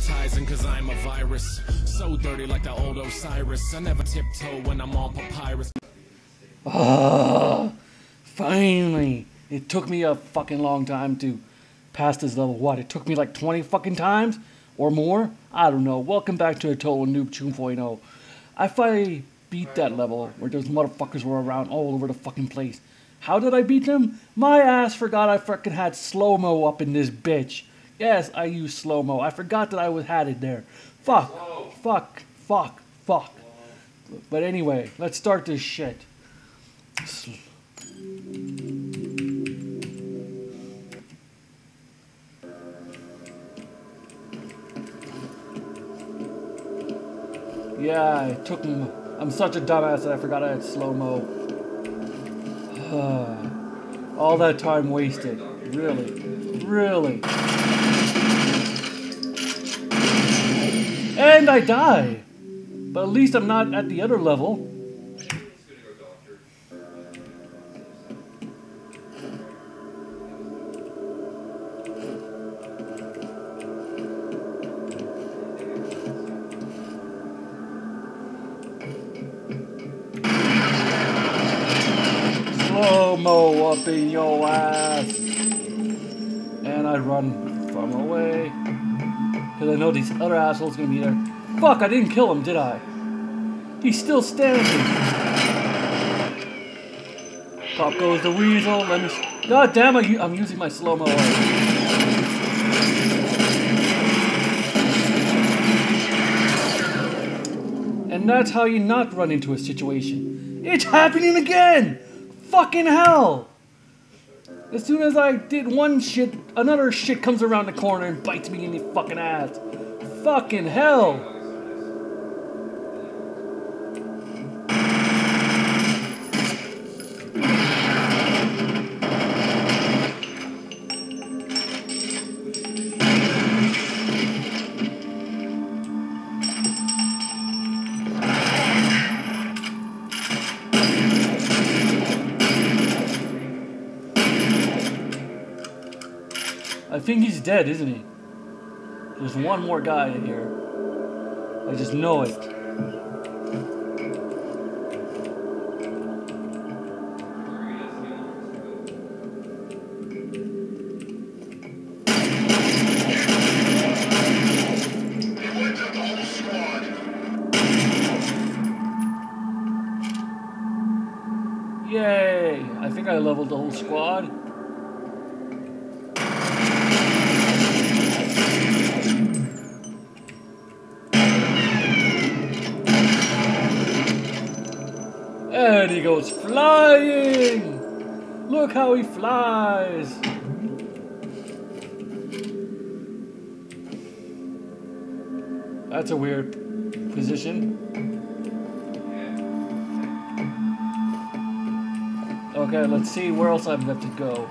sanitizing cause I'm a virus. So dirty like the old Osiris. I never tiptoe when I'm on papyrus. Ah, finally. It took me a fucking long time to pass this level. What? It took me like 20 fucking times or more? I don't know. Welcome back to a Total Newb 2.0. I finally beat that level where those motherfuckers were around all over the fucking place. How did I beat them? My ass forgot I fucking had slow-mo up in this bitch. Yes, I used slow-mo. I forgot that I was had it there. Fuck, fuck, fuck, fuck. But anyway, let's start this shit. Yeah, it took him. I'm such a dumbass that I forgot I had slow mo. All that time wasted. Really. Really. And I die. But at least I'm not at the other level. Slow-mo up in your ass. And I run from away. Because I know these other assholes gonna be there. Fuck, I didn't kill him, did I? He's still standing. Pop goes the weasel. Let me. God damn it! I'm using my slow mo. And that's how you not run into a situation. It's happening again! Fucking hell! As soon as I did one shit, another shit comes around the corner and bites me in the fucking ass. Fucking hell! I think he's dead, isn't he? There's one more guy in here. I just know it. Yay! I think I leveled the whole squad. And he goes flying! Look how he flies! That's a weird position. Okay, let's see where else I've got to go.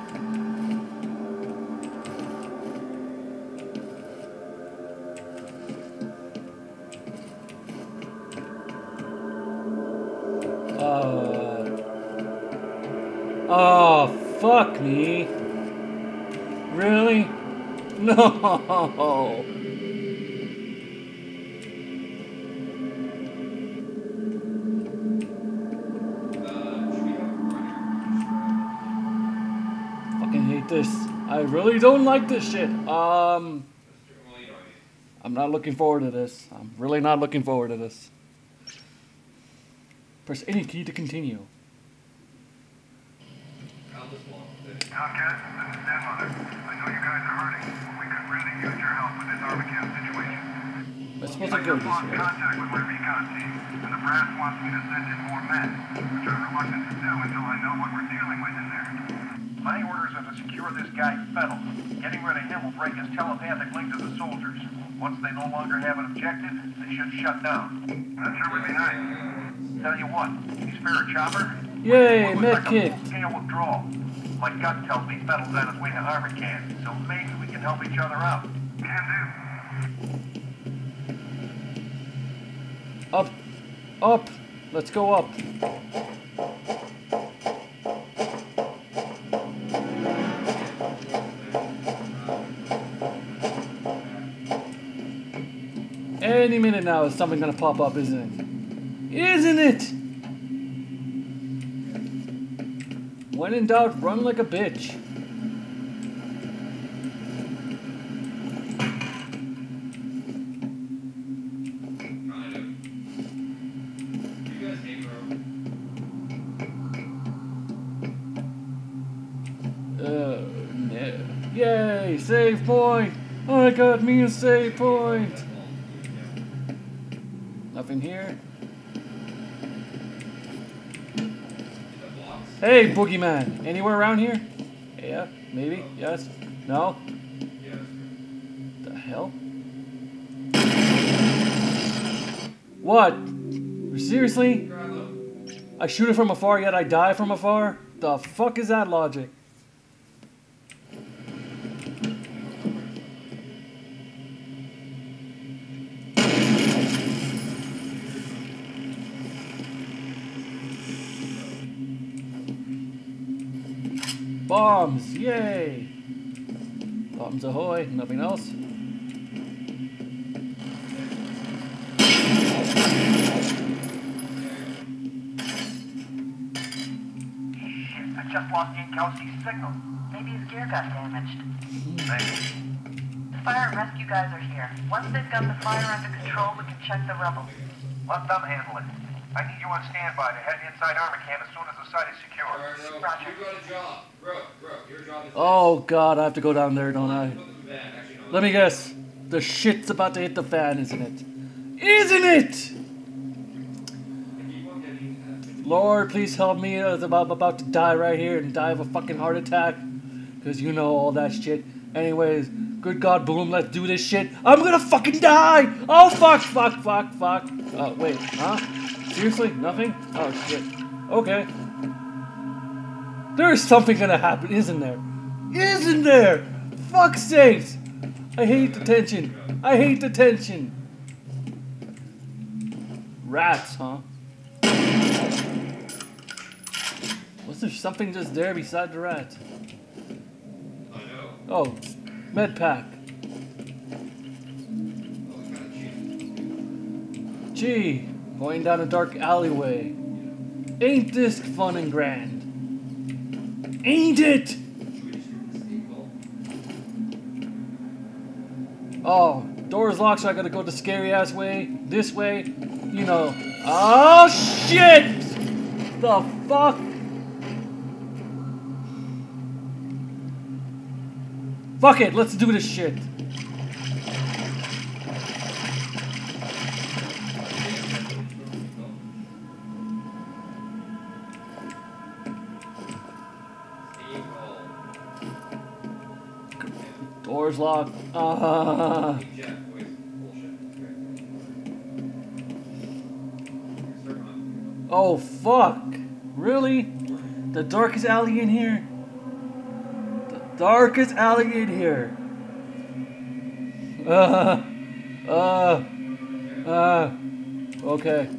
Oh, fuck me. Really? No. Fucking hate this. I really don't like this shit. Um, I'm not looking forward to this. I'm really not looking forward to this. Press any key to continue. Tomcat, this is Dan Mother. I know you guys are hurting, but we could really use your help with this Armageddon situation. Am I supposed to go this way? contact with my recon team, and the brass wants me to send in more men, which I'm reluctant to do until I know what we're dealing with in there. My orders are to secure this guy Fettel. Getting rid of him will break his telepathic link to the soldiers. Once they no longer have an objective, they should shut down. That sure would be nice. Tell you what, you spare a chopper? Yay, looks like My gut tells me Fettel's on his way to Armacham, so maybe we can help each other out. Can do. Up, up. Let's go up. Any minute now is something gonna pop up, isn't it? Isn't it? When in doubt, run like a bitch. Bro. Uh, no. Yay, save point! I got me a save point! Nothing here. Hey, boogeyman! Anywhere around here? Yeah, maybe, yes, no? Yeah. The hell? What? Seriously? I shoot it from afar, yet I die from afar? The fuck is that logic? Bombs, yay! Bombs ahoy, nothing else. Shit, I just lost Jankowski's signal. Maybe his gear got damaged. Maybe. The fire and rescue guys are here. Once they've got the fire under control, we can check the rubble. Let them handle it. I need you on standby to head inside Armacham as soon as the site is secure. Alright, bro. Roger. You got a job. Bro, bro, your job is Oh god, I have to go down there, don't I? this. Put them back. Actually, no. Let me guess. The shit's about to hit the fan, isn't it? Isn't it? Keep on getting, Lord, please help me. I'm about, about to die right here and die of a fucking heart attack. Because you know all that shit. Anyways, good God, Boom, let's do this shit. I'm gonna fucking die! Oh, fuck, fuck, fuck, fuck. Oh, wait, huh? Seriously? Nothing? Oh, shit. Okay. There's something gonna happen, isn't there? Isn't there? Fuck's sakes! I hate the tension. I hate the tension. Rats, huh? Was there something just there beside the rat? I know. Oh, med pack. Oh, it's kind of cheap. Gee, going down a dark alleyway. Ain't this fun and grand? Ain't it? Oh, door's locked, so I gotta go the scary ass way. This way. You know. Oh shit! The fuck? Fuck it, let's do this shit. On. Oh fuck! Really? The darkest alley in here? The darkest alley in here. Uh, uh, uh, okay.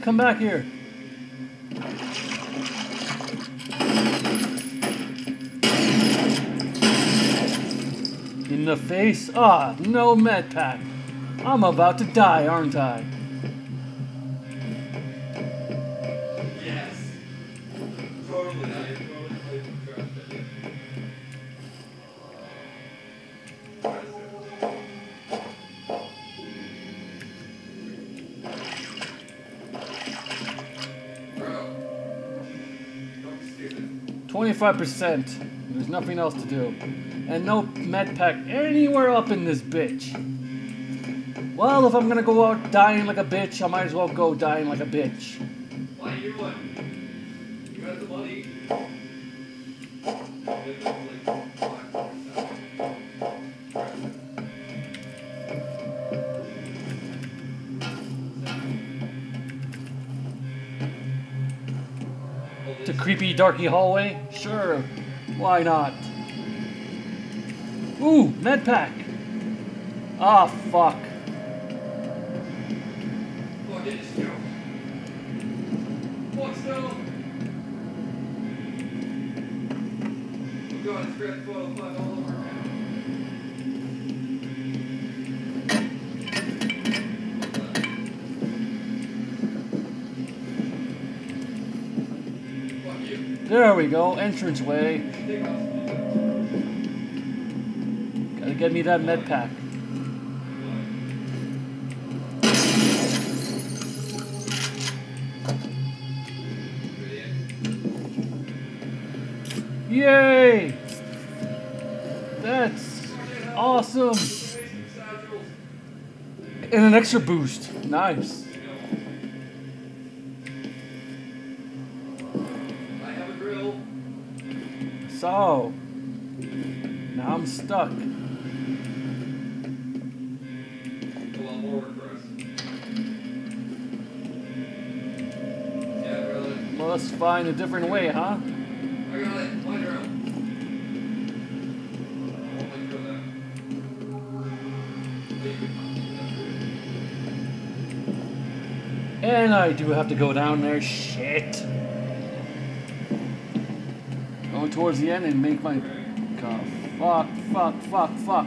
Come back here. In the face? Ah, no med pack. I'm about to die, aren't I? 25%. There's nothing else to do. And no med pack anywhere up in this bitch. Well, if I'm gonna go out dying like a bitch, I might as well go dying like a bitch. Creepy, darky hallway? Sure. Why not? Ooh, med pack. Ah, fuck. Fuck it. Fuck still. God, it's Grand Theft Auto 5 all over. There we go, entranceway. Gotta get me that med pack. Yay! That's awesome! And an extra boost. Nice. So, now I'm stuck. Well, more work for us. Must find a different way, huh? I got it. My drill. I won't let go of that. And I do have to go down there. Shit. Towards the end and make my. God, fuck, fuck, fuck, fuck.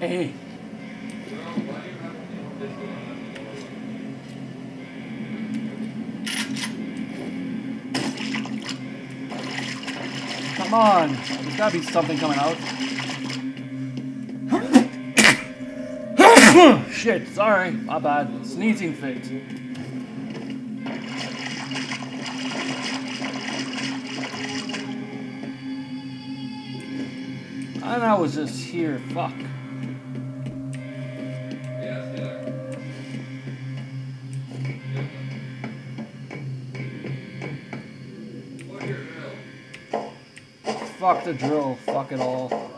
Hey, come on. There's gotta be something coming out. Shit, sorry. My bad. Sneezing fit. I was just here. Fuck. Fuck the drill. Fuck it all.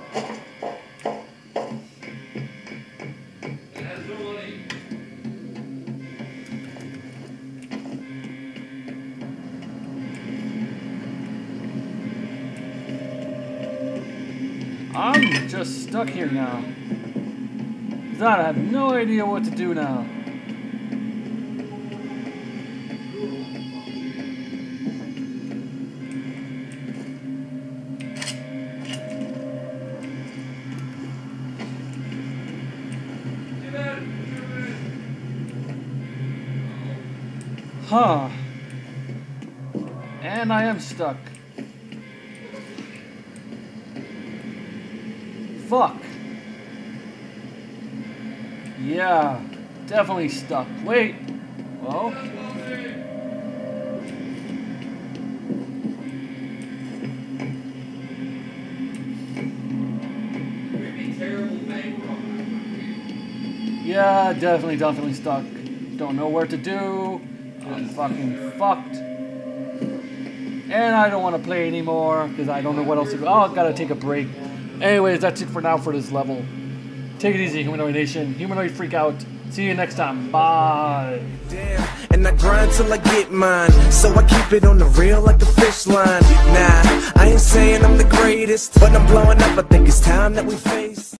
I'm just stuck here now. That I have no idea what to do now. Huh. And I am stuck. Fuck. Yeah, definitely stuck. Wait. Well, yeah, definitely, definitely stuck. Don't know where to do. I'm fucking fucked. And I don't want to play anymore because I don't know what else to do. Oh, I've gotta take a break. Anyways, that's it for now for this level. Take it easy, Humanoid Nation. Humanoid Freak out. See you next time. Bye. And I grind till I get mine. So I keep it on the real like a fish line. Nah, I ain't saying I'm the greatest, but I'm blowing up. I think it's time that we face.